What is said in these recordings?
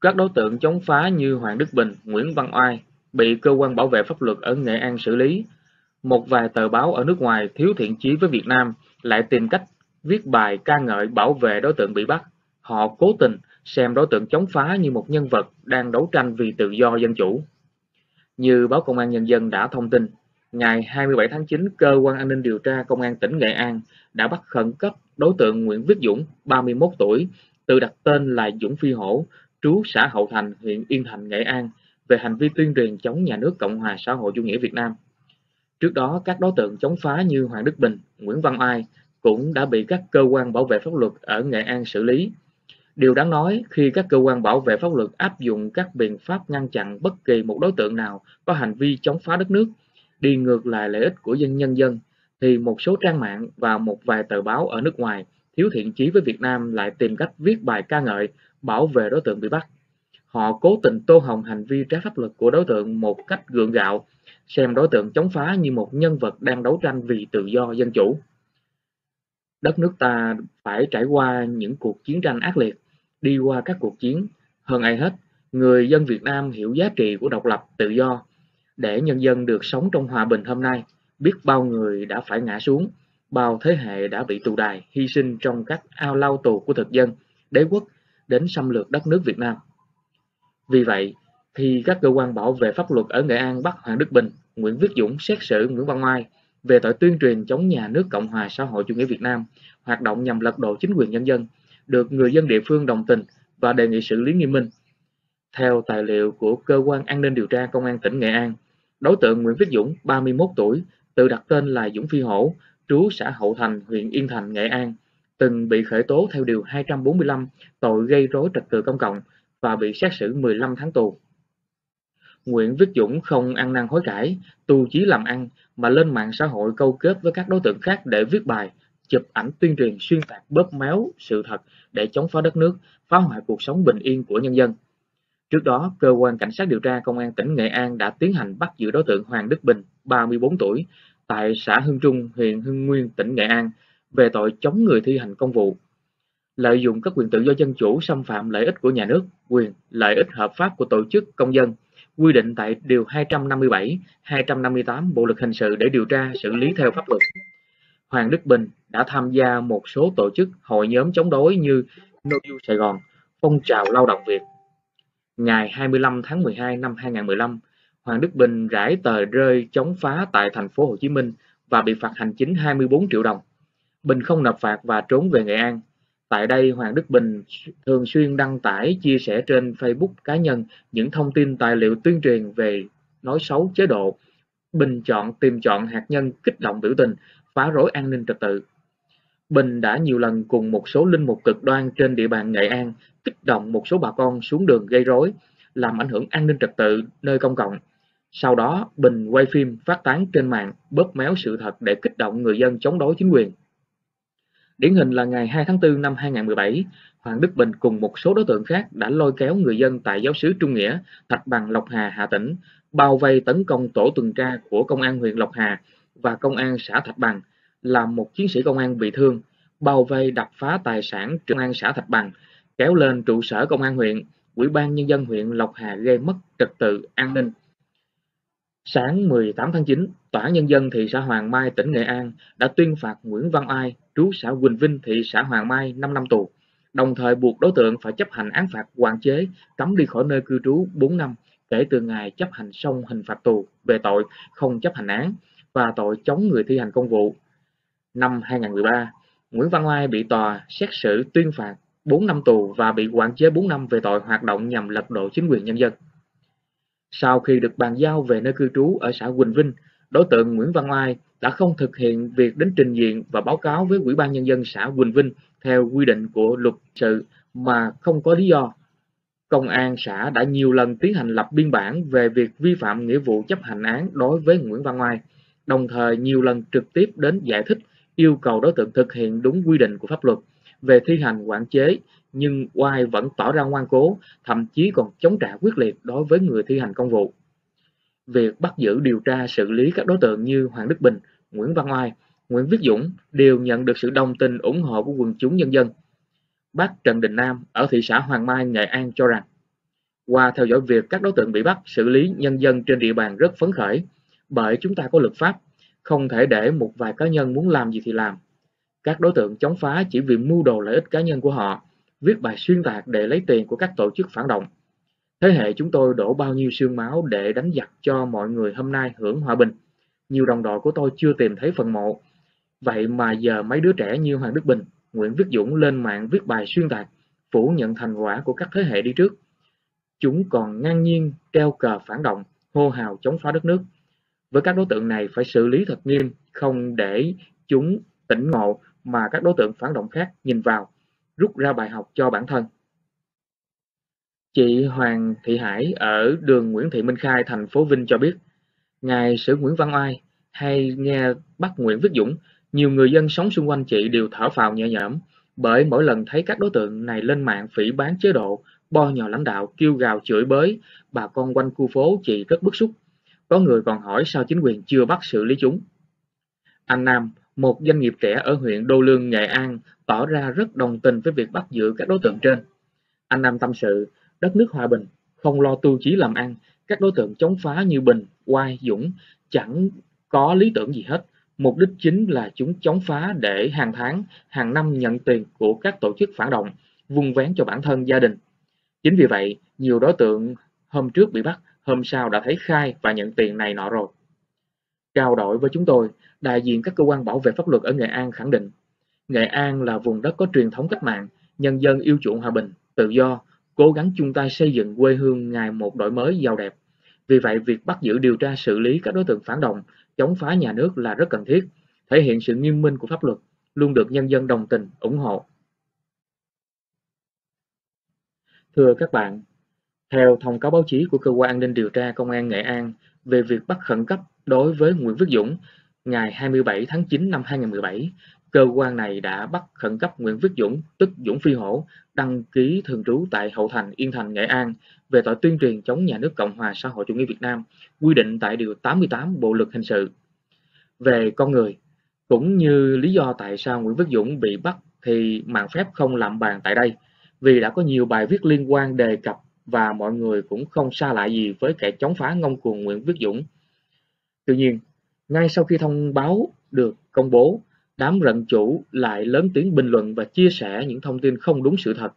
Các đối tượng chống phá như Hoàng Đức Bình, Nguyễn Văn Oai bị cơ quan bảo vệ pháp luật ở Nghệ An xử lý. Một vài tờ báo ở nước ngoài thiếu thiện chí với Việt Nam lại tìm cách viết bài ca ngợi bảo vệ đối tượng bị bắt. Họ cố tình xem đối tượng chống phá như một nhân vật đang đấu tranh vì tự do dân chủ. Như báo Công an Nhân dân đã thông tin, ngày 27 tháng 9, Cơ quan An ninh điều tra Công an tỉnh Nghệ An đã bắt khẩn cấp đối tượng Nguyễn Viết Dũng, 31 tuổi, tự đặt tên là Dũng Phi Hổ, trú xã Hậu Thành, huyện Yên Thành, Nghệ An, về hành vi tuyên truyền chống nhà nước Cộng hòa xã hội chủ nghĩa Việt Nam. Trước đó, các đối tượng chống phá như Hoàng Đức Bình, Nguyễn Văn Ai cũng đã bị các cơ quan bảo vệ pháp luật ở Nghệ An xử lý. Điều đáng nói, khi các cơ quan bảo vệ pháp luật áp dụng các biện pháp ngăn chặn bất kỳ một đối tượng nào có hành vi chống phá đất nước, đi ngược lại lợi ích của dân nhân dân, thì một số trang mạng và một vài tờ báo ở nước ngoài hiếu thiện chí với Việt Nam lại tìm cách viết bài ca ngợi, bảo vệ đối tượng bị bắt. Họ cố tình tô hồng hành vi trái pháp luật của đối tượng một cách gượng gạo, xem đối tượng chống phá như một nhân vật đang đấu tranh vì tự do dân chủ. Đất nước ta phải trải qua những cuộc chiến tranh ác liệt, đi qua các cuộc chiến. Hơn ai hết, người dân Việt Nam hiểu giá trị của độc lập, tự do. Để nhân dân được sống trong hòa bình hôm nay, biết bao người đã phải ngã xuống, bao thế hệ đã bị tù đài, hy sinh trong các ao lao tù của thực dân, đế quốc đến xâm lược đất nước Việt Nam. Vì vậy, khi các cơ quan bảo vệ pháp luật ở Nghệ An bắt Hoàng Đức Bình, Nguyễn Viết Dũng xét xử Nguyễn Văn Mai về tội tuyên truyền chống nhà nước Cộng hòa xã hội chủ nghĩa Việt Nam, hoạt động nhằm lật đổ chính quyền nhân dân, được người dân địa phương đồng tình và đề nghị xử lý nghiêm minh. Theo tài liệu của Cơ quan An ninh điều tra Công an tỉnh Nghệ An, đối tượng Nguyễn Viết Dũng, 31 tuổi, tự đặt tên là Dũng Phi Hổ, trú xã Hậu Thành, huyện Yên Thành, Nghệ An, từng bị khởi tố theo Điều 245 tội gây rối trật tự công cộng và bị xét xử 15 tháng tù. Nguyễn Viết Dũng không ăn năn hối cải, tu chí làm ăn mà lên mạng xã hội câu kết với các đối tượng khác để viết bài, chụp ảnh tuyên truyền xuyên tạc bóp méo sự thật để chống phá đất nước, phá hoại cuộc sống bình yên của nhân dân. Trước đó, cơ quan cảnh sát điều tra công an tỉnh Nghệ An đã tiến hành bắt giữ đối tượng Hoàng Đức Bình, 34 tuổi, tại xã Hưng Trung, huyện Hưng Nguyên, tỉnh Nghệ An về tội chống người thi hành công vụ. Lợi dụng các quyền tự do dân chủ xâm phạm lợi ích của nhà nước, quyền, lợi ích hợp pháp của tổ chức công dân, quy định tại Điều 257, 258 Bộ Luật Hình sự để điều tra xử lý theo pháp luật. Hoàng Đức Bình đã tham gia một số tổ chức hội nhóm chống đối như Nô Du Sài Gòn, Phong trào Lao động Việt. Ngày 25 tháng 12 năm 2015, Hoàng Đức Bình rải tờ rơi chống phá tại thành phố Hồ Chí Minh và bị phạt hành chính 24 triệu đồng. Bình không nộp phạt và trốn về Nghệ An. Tại đây, Hoàng Đức Bình thường xuyên đăng tải, chia sẻ trên Facebook cá nhân những thông tin tài liệu tuyên truyền về nói xấu chế độ, bình chọn tìm chọn hạt nhân kích động biểu tình, phá rối an ninh trật tự. Bình đã nhiều lần cùng một số linh mục cực đoan trên địa bàn Nghệ An kích động một số bà con xuống đường gây rối, làm ảnh hưởng an ninh trật tự nơi công cộng. Sau đó, Bình quay phim phát tán trên mạng bóp méo sự thật để kích động người dân chống đối chính quyền. Điển hình là ngày 2 tháng 4 năm 2017, Hoàng Đức Bình cùng một số đối tượng khác đã lôi kéo người dân tại giáo sứ Trung Nghĩa, Thạch Bằng, Lộc Hà, Hà Tĩnh, bao vây tấn công tổ tuần tra của Công an huyện Lộc Hà và Công an xã Thạch Bằng, làm một chiến sĩ công an bị thương, bao vây đập phá tài sản công an xã Thạch Bằng, kéo lên trụ sở công an huyện, Ủy ban Nhân dân huyện Lộc Hà gây mất trật tự an ninh. Sáng 18 tháng 9, Tòa Nhân dân thị xã Hoàng Mai, tỉnh Nghệ An đã tuyên phạt Nguyễn Văn Ai, trú xã Quỳnh Vinh, thị xã Hoàng Mai 5 năm tù, đồng thời buộc đối tượng phải chấp hành án phạt quản chế, cấm đi khỏi nơi cư trú 4 năm kể từ ngày chấp hành xong hình phạt tù về tội không chấp hành án và tội chống người thi hành công vụ. Năm 2013, Nguyễn Văn Oai bị tòa xét xử tuyên phạt 4 năm tù và bị quản chế 4 năm về tội hoạt động nhằm lật đổ chính quyền nhân dân. Sau khi được bàn giao về nơi cư trú ở xã Quỳnh Vinh, đối tượng Nguyễn Văn Oai đã không thực hiện việc đến trình diện và báo cáo với Ủy ban Nhân dân xã Quỳnh Vinh theo quy định của luật sự mà không có lý do. Công an xã đã nhiều lần tiến hành lập biên bản về việc vi phạm nghĩa vụ chấp hành án đối với Nguyễn Văn Oai, đồng thời nhiều lần trực tiếp đến giải thích yêu cầu đối tượng thực hiện đúng quy định của pháp luật về thi hành quản chế, nhưng Oai vẫn tỏ ra ngoan cố, thậm chí còn chống trả quyết liệt đối với người thi hành công vụ. Việc bắt giữ điều tra xử lý các đối tượng như Hoàng Đức Bình, Nguyễn Văn Oai, Nguyễn Viết Dũng đều nhận được sự đồng tình ủng hộ của quần chúng nhân dân. Bác Trần Đình Nam ở thị xã Hoàng Mai, Nghệ An cho rằng Qua theo dõi việc các đối tượng bị bắt, xử lý nhân dân trên địa bàn rất phấn khởi, bởi chúng ta có luật pháp, không thể để một vài cá nhân muốn làm gì thì làm. Các đối tượng chống phá chỉ vì mưu đồ lợi ích cá nhân của họ, viết bài xuyên tạc để lấy tiền của các tổ chức phản động. Thế hệ chúng tôi đổ bao nhiêu xương máu để đánh giặc cho mọi người hôm nay hưởng hòa bình. Nhiều đồng đội của tôi chưa tìm thấy phần mộ. Vậy mà giờ mấy đứa trẻ như Hoàng Đức Bình, Nguyễn Viết Dũng lên mạng viết bài xuyên tạc, phủ nhận thành quả của các thế hệ đi trước. Chúng còn ngang nhiên treo cờ phản động, hô hào chống phá đất nước. Với các đối tượng này phải xử lý thật nghiêm, không để chúng tỉnh ngộ mà các đối tượng phản động khác nhìn vào, rút ra bài học cho bản thân. Chị Hoàng Thị Hải ở đường Nguyễn Thị Minh Khai, thành phố Vinh cho biết, Ngài Sử Nguyễn Văn Oai hay nghe bắt Nguyễn Viết Dũng, nhiều người dân sống xung quanh chị đều thở phào nhẹ nhõm, bởi mỗi lần thấy các đối tượng này lên mạng phỉ bán chế độ, bo nhò lãnh đạo, kêu gào chửi bới, bà con quanh khu phố chị rất bức xúc. Có người còn hỏi sao chính quyền chưa bắt xử lý chúng. Anh Nam, một doanh nghiệp trẻ ở huyện Đô Lương, Nghệ An, tỏ ra rất đồng tình với việc bắt giữ các đối tượng trên. Anh Nam tâm sự, đất nước hòa bình, không lo tu chí làm ăn, các đối tượng chống phá như Bình, Oai, Dũng chẳng có lý tưởng gì hết. Mục đích chính là chúng chống phá để hàng tháng, hàng năm nhận tiền của các tổ chức phản động, vung vén cho bản thân gia đình. Chính vì vậy, nhiều đối tượng hôm trước bị bắt, hôm sau đã thấy khai và nhận tiền này nọ rồi. Trao đổi với chúng tôi, đại diện các cơ quan bảo vệ pháp luật ở Nghệ An khẳng định, Nghệ An là vùng đất có truyền thống cách mạng, nhân dân yêu chuộng hòa bình, tự do, cố gắng chung tay xây dựng quê hương ngày một đổi mới giàu đẹp. Vì vậy, việc bắt giữ điều tra xử lý các đối tượng phản động, chống phá nhà nước là rất cần thiết, thể hiện sự nghiêm minh của pháp luật, luôn được nhân dân đồng tình, ủng hộ. Thưa các bạn, theo thông cáo báo chí của Cơ quan An ninh Điều tra Công an Nghệ An về việc bắt khẩn cấp đối với Nguyễn Viết Dũng, ngày 27 tháng 9 năm 2017, cơ quan này đã bắt khẩn cấp Nguyễn Viết Dũng, tức Dũng Phi Hổ, đăng ký thường trú tại Hậu Thành, Yên Thành, Nghệ An về tội tuyên truyền chống nhà nước Cộng hòa xã hội chủ nghĩa Việt Nam, quy định tại Điều 88 Bộ Luật Hình sự. Về con người, cũng như lý do tại sao Nguyễn Viết Dũng bị bắt thì mạng phép không làm bàn tại đây, vì đã có nhiều bài viết liên quan đề cập và mọi người cũng không xa lạ gì với kẻ chống phá ngông cuồng Nguyễn Viết Dũng. Tuy nhiên, ngay sau khi thông báo được công bố, đám rận chủ lại lớn tiếng bình luận và chia sẻ những thông tin không đúng sự thật.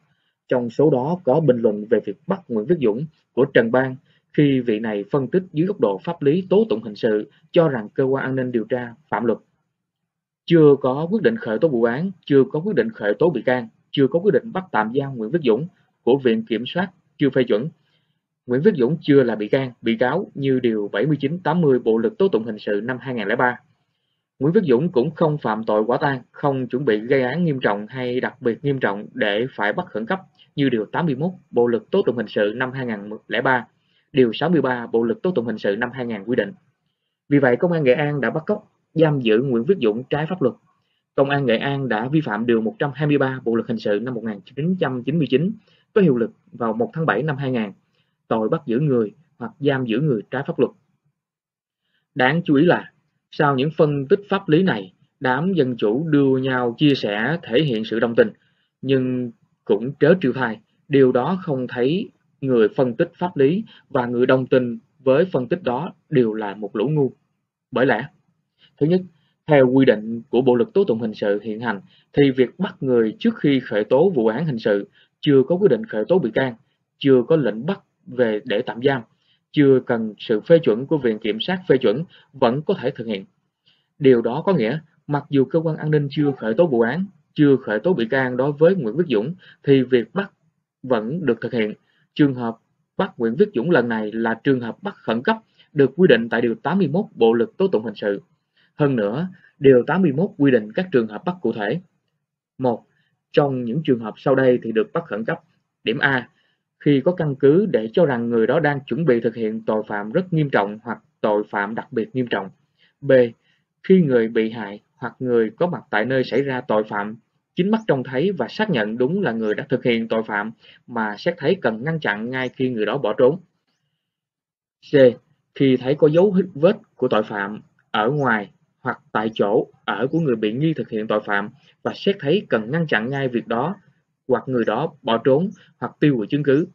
Trong số đó có bình luận về việc bắt Nguyễn Viết Dũng của Trần Bang khi vị này phân tích dưới góc độ pháp lý tố tụng hình sự cho rằng cơ quan an ninh điều tra phạm luật. Chưa có quyết định khởi tố vụ án, chưa có quyết định khởi tố bị can, chưa có quyết định bắt tạm giam Nguyễn Viết Dũng của Viện Kiểm soát chưa phê chuẩn. Nguyễn Viết Dũng chưa là bị can, bị cáo như Điều 79-80 Bộ Luật Tố Tụng Hình sự năm 2003. Nguyễn Viết Dũng cũng không phạm tội quả tang, không chuẩn bị gây án nghiêm trọng hay đặc biệt nghiêm trọng để phải bắt khẩn cấp như Điều 81 Bộ Luật Tố Tụng Hình sự năm 2003, Điều 63 Bộ Luật Tố Tụng Hình sự năm 2000 quy định. Vì vậy, Công an Nghệ An đã bắt cóc, giam giữ Nguyễn Viết Dũng trái pháp luật. Công an Nghệ An đã vi phạm Điều 123 Bộ Luật Hình sự năm 1999 có hiệu lực vào 1 tháng 7 năm 2000, tội bắt giữ người hoặc giam giữ người trái pháp luật. Đáng chú ý là, sau những phân tích pháp lý này, đám dân chủ đưa nhau chia sẻ thể hiện sự đồng tình, nhưng cũng trớ trêu thay, điều đó không thấy người phân tích pháp lý và người đồng tình với phân tích đó đều là một lũ ngu. Bởi lẽ, thứ nhất, theo quy định của Bộ luật tố tụng hình sự hiện hành, thì việc bắt người trước khi khởi tố vụ án hình sự chưa có quyết định khởi tố bị can, chưa có lệnh bắt về để tạm giam, chưa cần sự phê chuẩn của Viện Kiểm sát phê chuẩn vẫn có thể thực hiện. Điều đó có nghĩa, mặc dù cơ quan an ninh chưa khởi tố vụ án, chưa khởi tố bị can đối với Nguyễn Viết Dũng, thì việc bắt vẫn được thực hiện. Trường hợp bắt Nguyễn Viết Dũng lần này là trường hợp bắt khẩn cấp, được quy định tại Điều 81 Bộ Luật Tố Tụng Hình sự. Hơn nữa, Điều 81 quy định các trường hợp bắt cụ thể. 1. Trong những trường hợp sau đây thì được bắt khẩn cấp. Điểm A. Khi có căn cứ để cho rằng người đó đang chuẩn bị thực hiện tội phạm rất nghiêm trọng hoặc tội phạm đặc biệt nghiêm trọng. B. Khi người bị hại hoặc người có mặt tại nơi xảy ra tội phạm, chính mắt trông thấy và xác nhận đúng là người đã thực hiện tội phạm mà xét thấy cần ngăn chặn ngay khi người đó bỏ trốn. C. Khi thấy có dấu vết của tội phạm ở ngoài hoặc tại chỗ ở của người bị nghi thực hiện tội phạm và xét thấy cần ngăn chặn ngay việc đó hoặc người đó bỏ trốn hoặc tiêu hủy chứng cứ.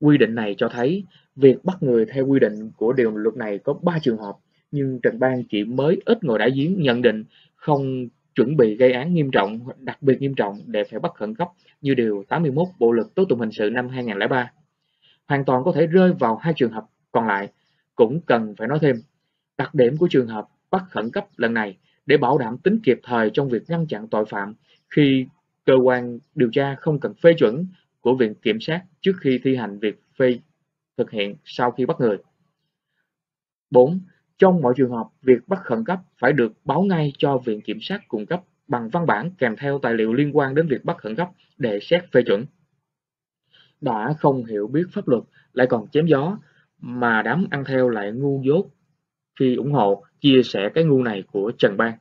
Quy định này cho thấy việc bắt người theo quy định của điều luật này có 3 trường hợp, nhưng Trần Bang chỉ mới ít ngồi đã giếng nhận định không chuẩn bị gây án nghiêm trọng, đặc biệt nghiêm trọng để phải bắt khẩn cấp như điều 81 Bộ luật tố tụng hình sự năm 2003. Hoàn toàn có thể rơi vào hai trường hợp còn lại, cũng cần phải nói thêm. Đặc điểm của trường hợp bắt khẩn cấp lần này để bảo đảm tính kịp thời trong việc ngăn chặn tội phạm khi cơ quan điều tra không cần phê chuẩn của Viện Kiểm sát trước khi thi hành việc phê thực hiện sau khi bắt người. 4. Trong mọi trường hợp, việc bắt khẩn cấp phải được báo ngay cho Viện Kiểm sát cung cấp bằng văn bản kèm theo tài liệu liên quan đến việc bắt khẩn cấp để xét phê chuẩn. Đã không hiểu biết pháp luật lại còn chém gió, mà đám ăn theo lại ngu dốt khi ủng hộ, chia sẻ cái ngu này của Trần Bang.